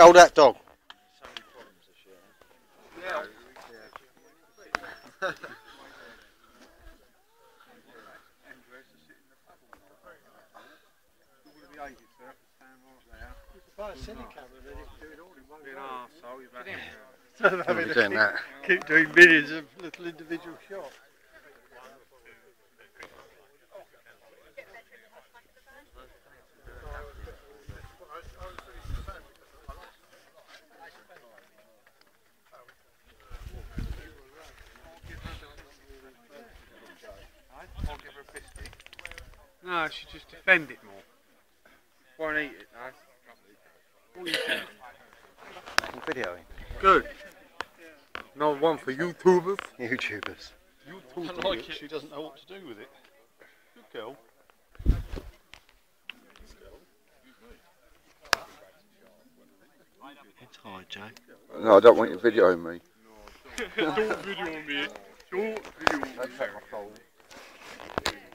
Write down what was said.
Hold that dog. We'll be doing that. Keep doing millions of little individual shots. No, I should just defend it more. Won't eat it, no. What are you saying? I'm videoing. Good. Not one for YouTubers. YouTubers. I like it. She doesn't know what to do with it. Good girl. It's hard, Joe. No, I don't want you videoing me. Don't video me. Don't video me.